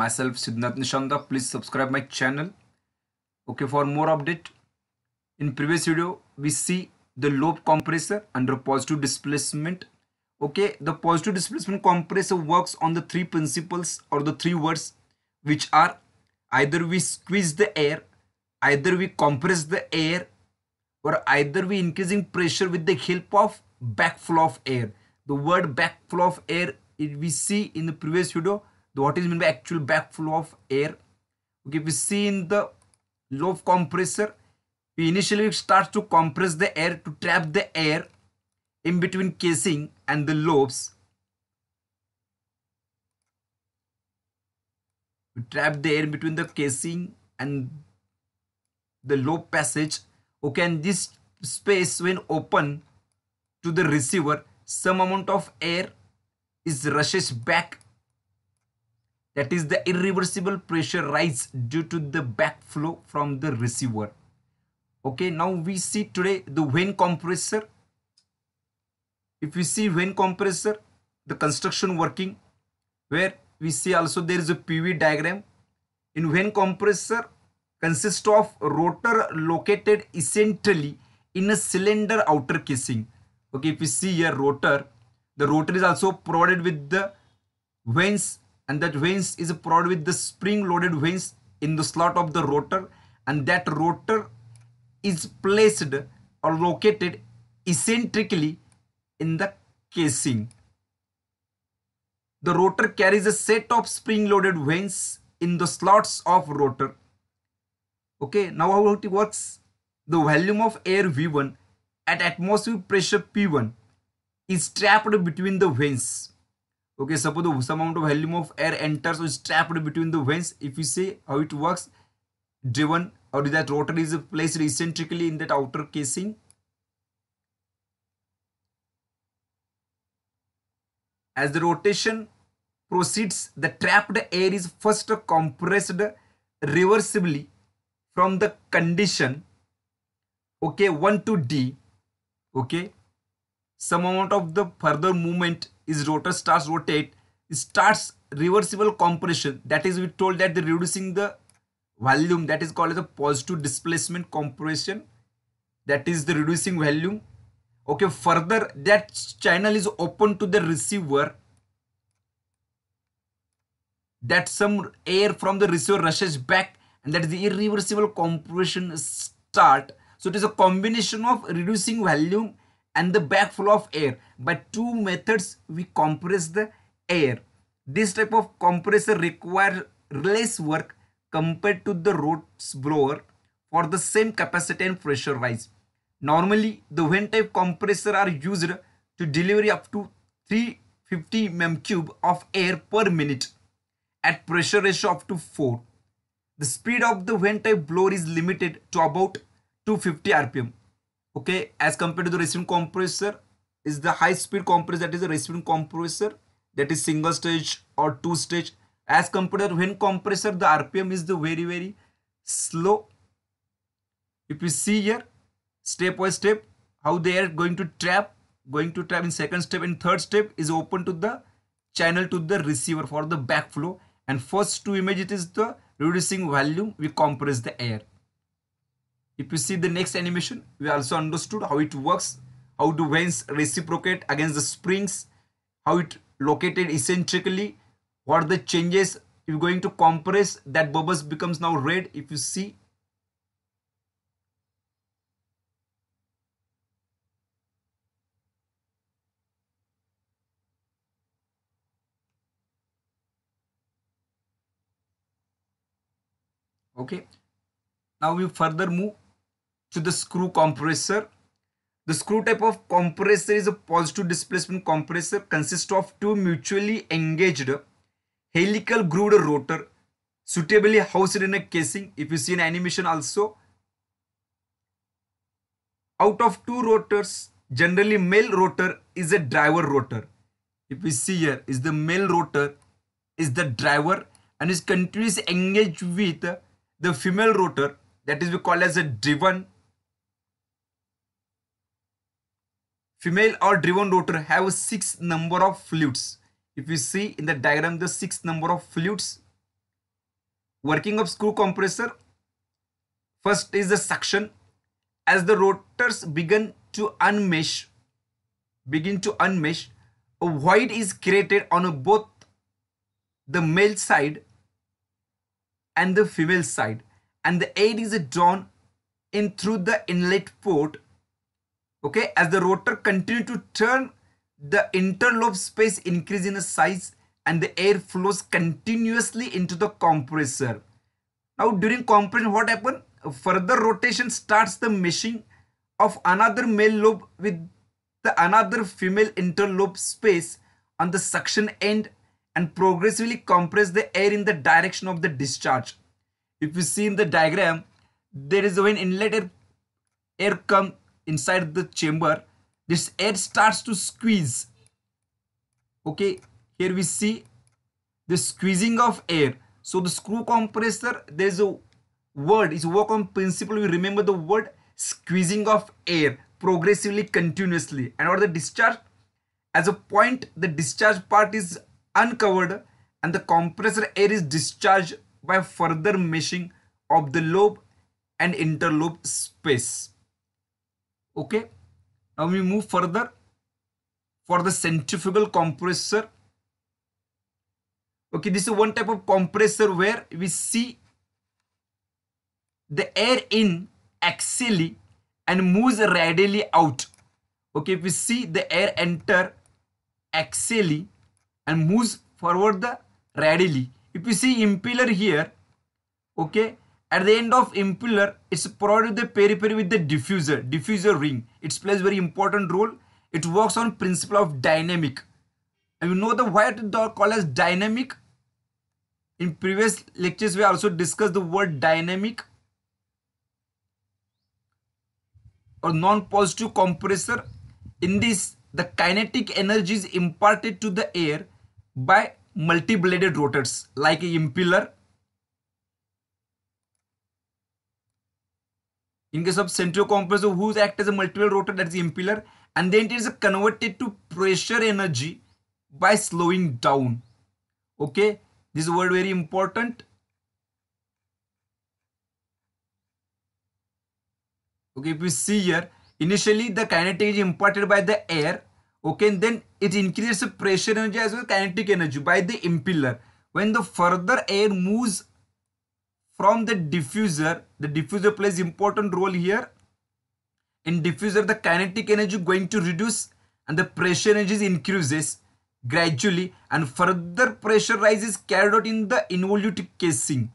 myself Siddhanath Nishandar. Please subscribe my channel. Okay, for more update. In previous video, we see the lobe compressor under positive displacement. Okay, the positive displacement compressor works on the three principles or the three words which are either we squeeze the air, either we compress the air, or either we increasing pressure with the help of backflow of air. The word backflow of air we see in the previous video what is meant by actual backflow of air? Okay we see in the lobe compressor we initially starts to compress the air to trap the air in between casing and the lobes. We trap the air between the casing and the lobe passage. Okay and this space when open to the receiver some amount of air is rushes back that is the irreversible pressure rise due to the backflow from the receiver. Okay now we see today the vane compressor. If we see vane compressor the construction working where we see also there is a PV diagram. In vane compressor consists of rotor located essentially in a cylinder outer casing. Okay if we see here rotor the rotor is also provided with the vanes and that vanes is provided with the spring loaded vanes in the slot of the rotor and that rotor is placed or located eccentrically in the casing. The rotor carries a set of spring loaded vanes in the slots of rotor. Okay, now how it works? The volume of air V1 at atmospheric pressure P1 is trapped between the vanes okay suppose the some amount of volume of air enters or is trapped between the vanes if we say how it works driven or that rotor is placed eccentrically in that outer casing. As the rotation proceeds the trapped air is first compressed reversibly from the condition okay 1 to d okay. Some amount of the further movement is rotor starts rotate starts reversible compression. That is we told that the reducing the volume that is called as a positive displacement compression. That is the reducing volume. Okay further that channel is open to the receiver. That some air from the receiver rushes back and that is the irreversible compression start. So it is a combination of reducing volume and the backflow of air. By two methods, we compress the air. This type of compressor requires less work compared to the Roots blower for the same capacity and pressure rise. Normally, the vane type compressor are used to deliver up to 350 mm cube of air per minute at pressure ratio up to 4. The speed of the vane type blower is limited to about 250 rpm okay as compared to the receiving compressor is the high speed compressor that is the receiving compressor that is single stage or two stage. As compared to vane compressor the rpm is the very very slow. If you see here step by step how they are going to trap going to trap in second step and third step is open to the channel to the receiver for the backflow. And first two image it is the reducing volume we compress the air if you see the next animation, we also understood how it works, how the vanes reciprocate against the springs, how it located eccentrically, what are the changes. If you're going to compress that bubbles becomes now red. If you see okay. Now we further move to the screw compressor. The screw type of compressor is a positive displacement compressor consists of two mutually engaged helical grooved rotor suitably housed in a casing. If you see an animation also, out of two rotors, generally male rotor is a driver rotor. If we see here is the male rotor is the driver and is continuously engaged with the female rotor that is we call as a driven Female or driven rotor have six number of flutes. If you see in the diagram the six number of flutes working of screw compressor. First is the suction. As the rotors begin to unmesh begin to unmesh a void is created on both the male side and the female side. And the air is drawn in through the inlet port okay as the rotor continue to turn the interlobe space increase in size and the air flows continuously into the compressor now during compression what happen further rotation starts the meshing of another male lobe with the another female interlobe space on the suction end and progressively compress the air in the direction of the discharge. If you see in the diagram, there is when inlet air, air come inside the chamber, this air starts to squeeze. Okay, here we see the squeezing of air. So the screw compressor, there is a word, is work on principle. We remember the word squeezing of air progressively, continuously. And or the discharge, as a point, the discharge part is uncovered and the compressor air is discharged by further meshing of the lobe and interlobe space. Okay. Now we move further for the centrifugal compressor. Okay, this is one type of compressor where we see the air in axially and moves radially out. Okay, if we see the air enter axially and moves forward the radially. If you see impeller here, okay, at the end of impeller, it's provided the periphery with the diffuser, diffuser ring. It plays very important role. It works on principle of dynamic. And you know the why it called as dynamic. In previous lectures, we also discussed the word dynamic or non-positive compressor. In this, the kinetic energy is imparted to the air by multi-bladed rotors like a impeller. In case of central compressor, whose act as a multiple rotor, that is the impeller, and then it is converted to pressure energy by slowing down. Okay, this word very important. Okay, if we see here, initially the kinetic is imparted by the air okay and then it increases pressure energy as well kinetic energy by the impeller when the further air moves from the diffuser the diffuser plays important role here. In diffuser the kinetic energy going to reduce and the pressure energy increases gradually and further pressure rise is carried out in the involute casing.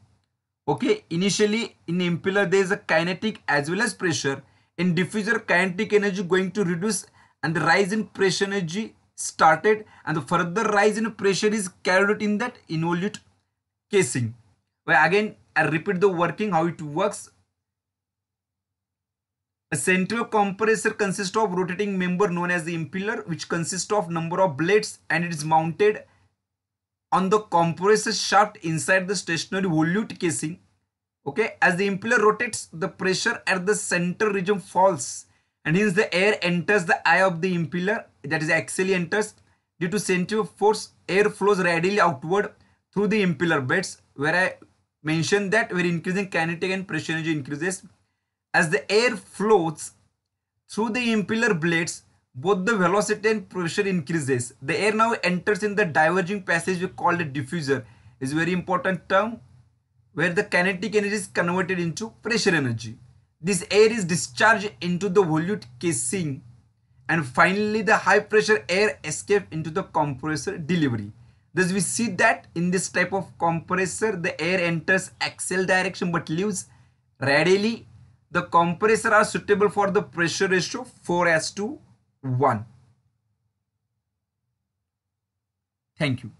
Okay initially in impeller there is a kinetic as well as pressure. In diffuser kinetic energy going to reduce and the rise in pressure energy started and the further rise in pressure is carried out in that involute casing. Where again, I repeat the working, how it works. A central compressor consists of rotating member known as the impeller which consists of number of blades and it is mounted on the compressor shaft inside the stationary volute casing. Okay, as the impeller rotates, the pressure at the center region falls and hence the air enters the eye of the impeller that is axially enters due to centrifugal force air flows radially outward through the impeller beds where I mentioned that where increasing kinetic and pressure energy increases as the air flows through the impeller blades both the velocity and pressure increases. The air now enters in the diverging passage we call it diffuser. Is very important term where the kinetic energy is converted into pressure energy. This air is discharged into the volute casing and finally the high pressure air escape into the compressor delivery. Thus we see that in this type of compressor the air enters axial direction but leaves radially. The compressor are suitable for the pressure ratio 4 as to 1. Thank you.